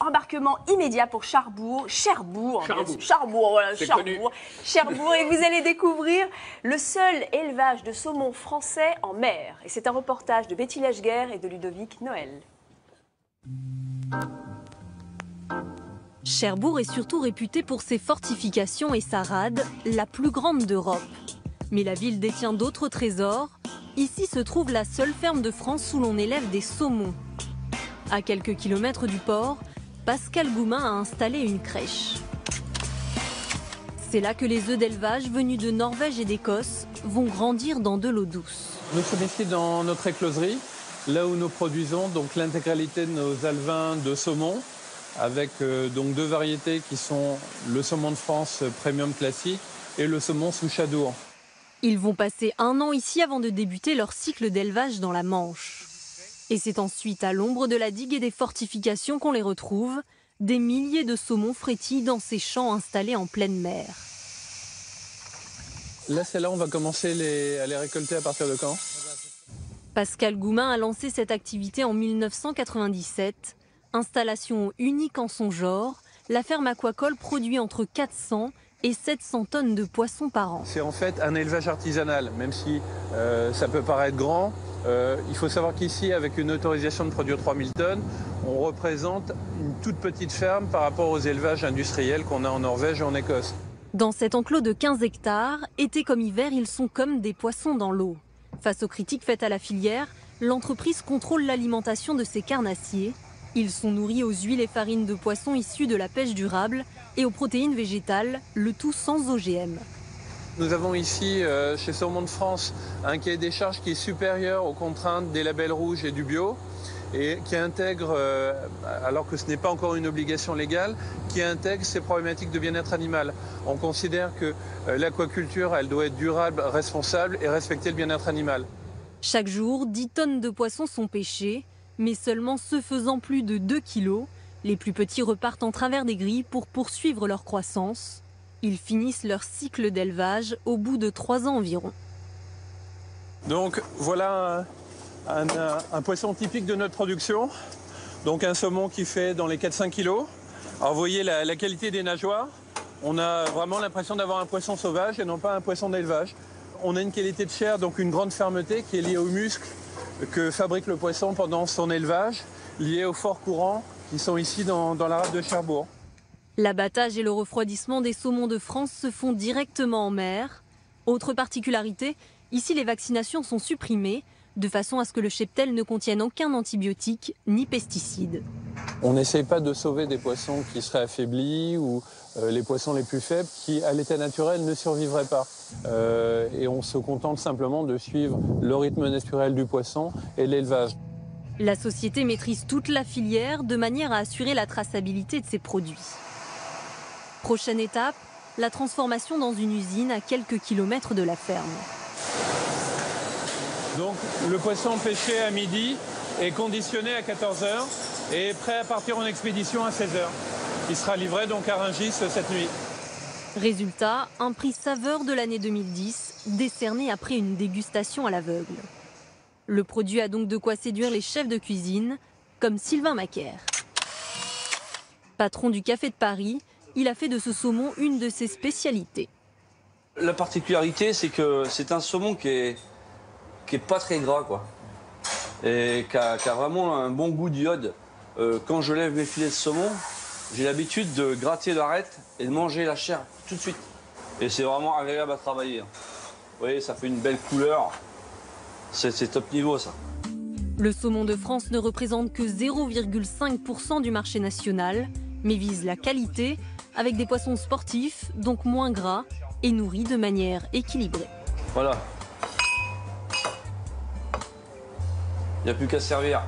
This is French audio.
Embarquement immédiat pour Charbourg, Cherbourg, Cherbourg. Charbourg, voilà, C'est Charbourg, Cherbourg, et vous allez découvrir le seul élevage de saumon français en mer. Et c'est un reportage de Betty Lechguer et de Ludovic Noël. Cherbourg est surtout réputée pour ses fortifications et sa rade, la plus grande d'Europe. Mais la ville détient d'autres trésors. Ici se trouve la seule ferme de France où l'on élève des saumons. À quelques kilomètres du port, Pascal Goumin a installé une crèche. C'est là que les œufs d'élevage venus de Norvège et d'Écosse vont grandir dans de l'eau douce. Nous sommes ici dans notre écloserie, là où nous produisons donc l'intégralité de nos alevins de saumon, avec euh, donc deux variétés qui sont le saumon de France premium classique et le saumon sous chadour. Ils vont passer un an ici avant de débuter leur cycle d'élevage dans la Manche. Et c'est ensuite à l'ombre de la digue et des fortifications qu'on les retrouve. Des milliers de saumons frétillent dans ces champs installés en pleine mer. Là, c'est là on va commencer les- à les récolter à partir de quand? Pascal Goumin a lancé cette activité en 1997. Installation unique en son genre, la ferme aquacole produit entre 400 et 700 tonnes de poissons par an. C'est en fait un élevage artisanal, même si euh, ça peut paraître grand. Euh, il faut savoir qu'ici, avec une autorisation de produire 3000 tonnes, on représente une toute petite ferme par rapport aux élevages industriels qu'on a en Norvège et en Écosse. Dans cet enclos de 15 hectares, été comme hiver, ils sont comme des poissons dans l'eau. Face aux critiques faites à la filière, l'entreprise contrôle l'alimentation de ses carnassiers. Ils sont nourris aux huiles et farines de poissons issues de la pêche durable et aux protéines végétales, le tout sans OGM. Nous avons ici, euh, chez Saumon de France, un cahier des charges qui est supérieur aux contraintes des labels rouges et du bio et qui intègre, euh, alors que ce n'est pas encore une obligation légale, qui intègre ces problématiques de bien-être animal. On considère que euh, l'aquaculture, elle doit être durable, responsable et respecter le bien-être animal. Chaque jour, 10 tonnes de poissons sont pêchés, mais seulement ceux faisant plus de 2 kilos. Les plus petits repartent en travers des grilles pour poursuivre leur croissance. Ils finissent leur cycle d'élevage au bout de 3 ans environ. Donc voilà un, poisson typique de notre production. Donc un saumon qui fait dans les 4-5 kilos. Alors vous voyez la, qualité des nageoires. On a vraiment l'impression d'avoir un poisson sauvage et non pas un poisson d'élevage. On a une qualité de chair, donc une grande fermeté qui est liée aux muscles que fabrique le poisson pendant son élevage, liée aux forts courants qui sont ici dans la rade de Cherbourg. L'abattage et le refroidissement des saumons de France se font directement en mer. Autre particularité, ici les vaccinations sont supprimées, de façon à ce que le cheptel ne contienne aucun antibiotique ni pesticide. On n'essaye pas de sauver des poissons qui seraient affaiblis ou euh, les poissons les plus faibles qui, à l'état naturel, ne survivraient pas. Euh, et on se contente simplement de suivre le rythme naturel du poisson et l'élevage. La société maîtrise toute la filière de manière à assurer la traçabilité de ses produits. Prochaine étape, la transformation dans une usine à quelques kilomètres de la ferme. Donc le poisson pêché à midi est conditionné à 14h et est prêt à partir en expédition à 16h. Il sera livré donc à Rungis cette nuit. Résultat, un prix saveur de l'année 2010, décerné après une dégustation à l'aveugle. Le produit a donc de quoi séduire les chefs de cuisine, comme Sylvain Macaire. Patron du Café de Paris, il a fait de ce saumon une de ses spécialités. La particularité, c'est que c'est un saumon qui est, qui est pas très gras, quoi. Et qui a, qui a vraiment un bon goût d'iode. Euh, quand je lève mes filets de saumon, j'ai l'habitude de gratter l'arête et de manger la chair tout de suite. Et c'est vraiment agréable à travailler. Vous voyez, ça fait une belle couleur. C'est c'est top niveau, ça. Le saumon de France ne représente que 0,5% du marché national, mais vise la qualité avec des poissons sportifs, donc moins gras, et nourris de manière équilibrée. Voilà. Il n'y a plus qu'à servir.